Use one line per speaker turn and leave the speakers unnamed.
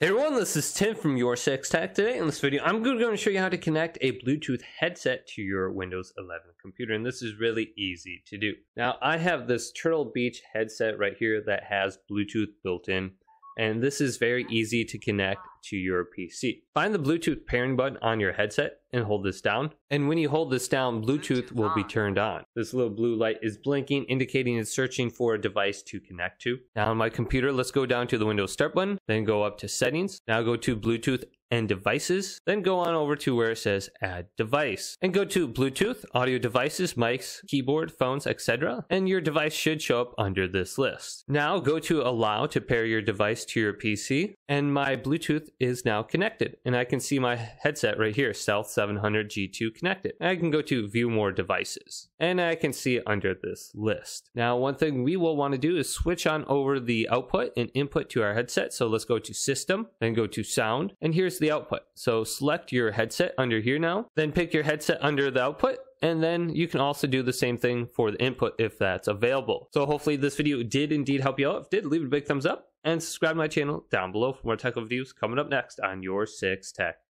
Hey everyone, this is Tim from Your Six Tech. Today in this video, I'm going to show you how to connect a Bluetooth headset to your Windows 11 computer, and this is really easy to do. Now, I have this Turtle Beach headset right here that has Bluetooth built in, and this is very easy to connect to your PC. Find the Bluetooth pairing button on your headset and hold this down. And when you hold this down, Bluetooth will be turned on. This little blue light is blinking, indicating it's searching for a device to connect to. Now on my computer, let's go down to the Windows Start button, then go up to Settings. Now go to Bluetooth and devices, then go on over to where it says add device and go to Bluetooth, audio devices, mics, keyboard, phones, etc. And your device should show up under this list. Now go to allow to pair your device to your PC and my Bluetooth is now connected and I can see my headset right here, Stealth 700 G2 connected. I can go to view more devices and I can see it under this list. Now, one thing we will want to do is switch on over the output and input to our headset. So let's go to system, then go to sound and here's the output. So select your headset under here now, then pick your headset under the output and then you can also do the same thing for the input if that's available. So hopefully this video did indeed help you out. If it did, leave a big thumbs up and subscribe to my channel down below for more tech videos coming up next on Your Six Tech.